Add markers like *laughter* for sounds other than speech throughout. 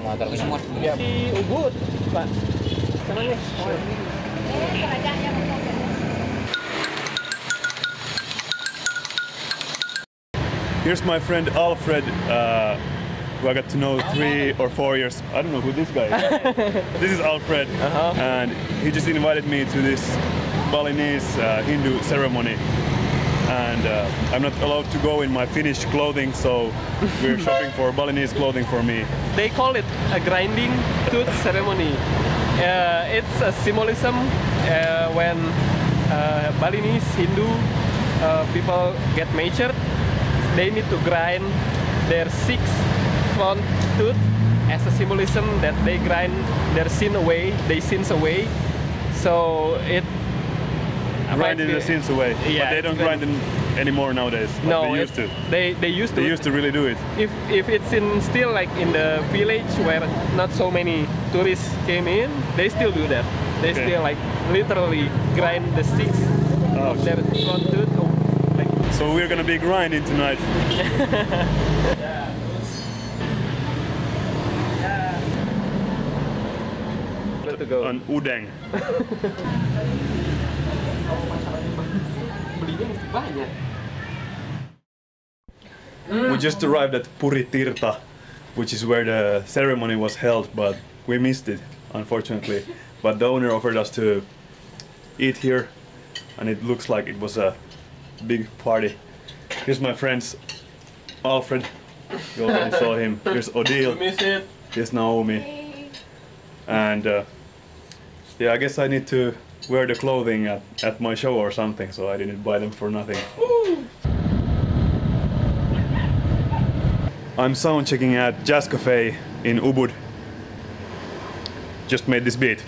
motor Di semua. Ya, di Ubud, Pak. Sana nih. Here's my friend Alfred, uh, who I got to know three or four years. I don't know who this guy is. *laughs* this is Alfred, and he just invited me to this Balinese uh, Hindu ceremony. And uh, I'm not allowed to go in my Finnish clothing, so we're *laughs* shopping for Balinese clothing for me. They call it a grinding tooth ceremony. Uh, it's a symbolism uh, when uh, Balinese Hindu uh, people get matured, they need to grind their six front tooth as a symbolism that they grind their sin away, their sins away. So it Grinding the sins away, Yeah, but they don't grind them anymore nowadays. Like No, they used to. They they used to. They used to really do it. if if it's in still like in the village where not so many tourists came in, they still do that. They Okay. still like literally grind the sticks Oh, of their front tooth. Like, So we're gonna be grinding tonight. *laughs* to go. on udeng. *laughs* Belinya mesti. We just arrived at Puritirta, which is where the ceremony was held, but we missed it, unfortunately. *laughs* But the owner offered us to eat here, and it looks like it was a big party. Here's my friends, Alfred. You already saw him. Here's *laughs* Odile. Miss it. Here's Naomi. And uh, yeah, I guess I need to wear the clothing at, at my show or something, so I didn't buy them for nothing. I'm sound checking at Jazz Cafe in Ubud. Just made this beat.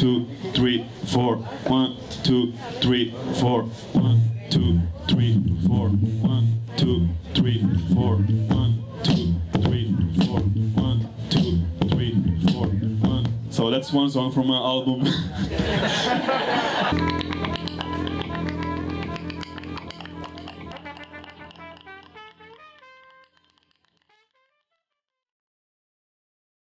Two, three, four. One, two, three, four. One, two, three, four. One, two, three, four. One, two, three, four. One, two, three, four. One. So that's one song from my album. *laughs*